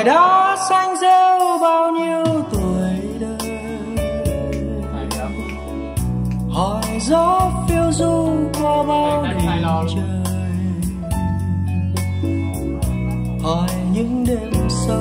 trời đã xanh rêu bao nhiêu tuổi đời. Hỏi gió phiêu du qua bao đêm trời. Hỏi những đêm sâu